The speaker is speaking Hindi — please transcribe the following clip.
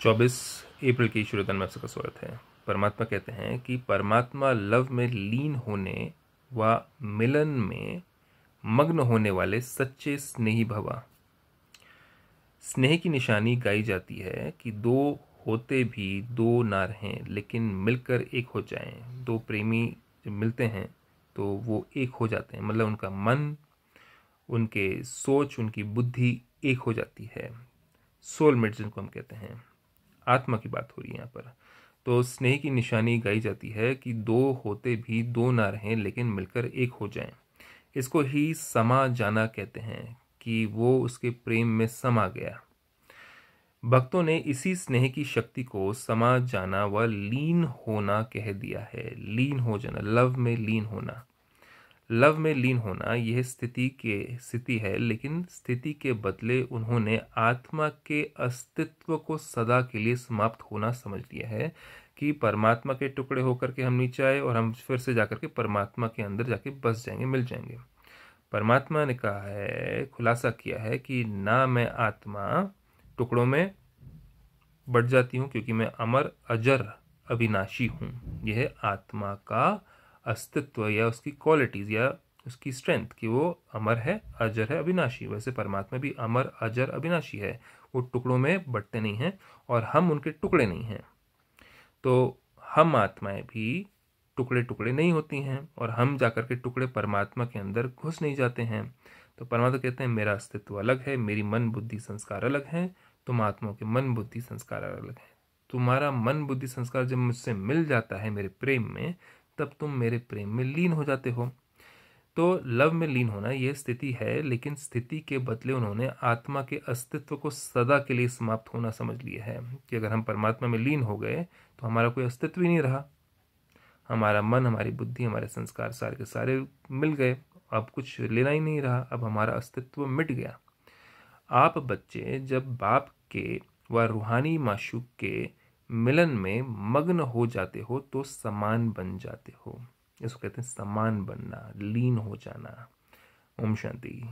चौबीस अप्रैल की शुरुआत में आपका स्वागत है। परमात्मा कहते हैं कि परमात्मा लव में लीन होने व मिलन में मग्न होने वाले सच्चे स्नेही भवा। स्नेह की निशानी गाई जाती है कि दो होते भी दो ना रहें, लेकिन मिलकर एक हो जाएँ। दो प्रेमी जब मिलते हैं तो वो एक हो जाते हैं। मतलब उनका मन, उनके सोच, उनकी बुद्धि एक हो जाती है। सोलमेट जिनको हम कहते हैं। आत्मा की बात हो रही है यहाँ पर। तो स्नेह की निशानी गाई जाती है कि दो होते भी दो ना रहें, लेकिन मिलकर एक हो जाएँ। इसको ही समा जाना कहते हैं कि वो उसके प्रेम में समा गया। भक्तों ने इसी स्नेह की शक्ति को समा जाना व लीन होना कह दिया है। लीन हो जाना, लव में लीन होना। लव में लीन होना यह स्थिति के, स्थिति है, लेकिन स्थिति के बदले उन्होंने आत्मा के अस्तित्व को सदा के लिए समाप्त होना समझ लिया है कि परमात्मा के टुकड़े होकर के हम नीचे आए और हम फिर से जाकर के परमात्मा के अंदर जाके बस जाएँगे, मिल जाएँगे। परमात्मा ने कहा है, खुलासा किया है कि ना मैं आत्मा टुकड़ों में बढ़ जाती हूँ, क्योंकि मैं अमर, अजर, अविनाशी हूँ। यह आत्मा का अस्तित्व या उसकी क्वालिटीज़ या उसकी स्ट्रेंथ कि वो अमर है, अजर है, अविनाशी वैसे परमात्मा भी अमर, अजर, अविनाशी है। वो टुकड़ों में बढ़ते नहीं हैं और हम उनके टुकड़े नहीं हैं। तो हम आत्माएँ भी टुकड़े टुकड़े नहीं होती हैं और हम जाकर के टुकड़े परमात्मा के अंदर घुस नहीं जाते हैं। तो परमात्मा कहते हैं, मेरा अस्तित्व अलग है, मेरी मन बुद्धि संस्कार अलग है, तुम आत्माओं के मन बुद्धि संस्कार अलग है। तुम्हारा मन बुद्धि संस्कार जब मुझसे मिल जाता है मेरे प्रेम में तब तुम मेरे प्रेम में लीन हो जाते हो। तो लव में लीन होना यह स्थिति है, लेकिन स्थिति के बदले उन्होंने आत्मा के अस्तित्व को सदा के लिए समाप्त होना समझ लिया है कि अगर हम परमात्मा में लीन हो गए तो हमारा कोई अस्तित्व ही नहीं रहा। हमारा मन, हमारी बुद्धि, हमारे संस्कार सारे के सारे मिल गए। अब कुछ लेना ही नहीं रहा, अब हमारा अस्तित्व मिट गया। आप बच्चे, जब बाप के व रूहानी माशूक के मिलन में मग्न हो जाते हो तो समान बन जाते हो। इसको कहते हैं समान बनना, लीन हो जाना। ओम शांति।